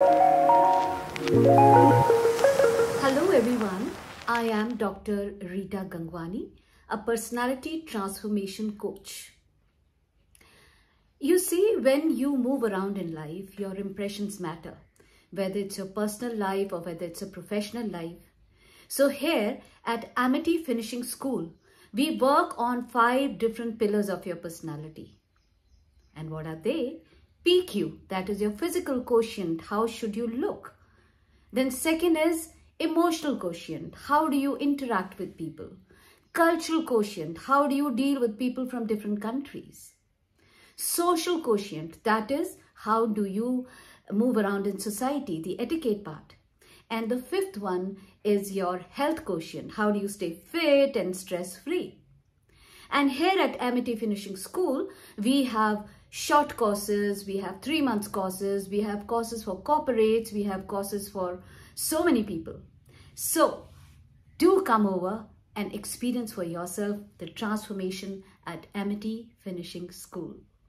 Hello everyone, I am Dr. Rita Gangwani, a personality transformation coach. You see, when you move around in life, your impressions matter, whether it's your personal life or whether it's a professional life. So here at Amity Finishing School, we work on five different pillars of your personality. And what are they? PQ, that is your physical quotient. How should you look? Then second is emotional quotient. How do you interact with people? Cultural quotient. How do you deal with people from different countries? Social quotient. That is how do you move around in society, the etiquette part. And the fifth one is your health quotient. How do you stay fit and stress free? And here at Amity Finishing School, we have short courses, we have three months courses, we have courses for corporates, we have courses for so many people. So do come over and experience for yourself the transformation at Amity Finishing School.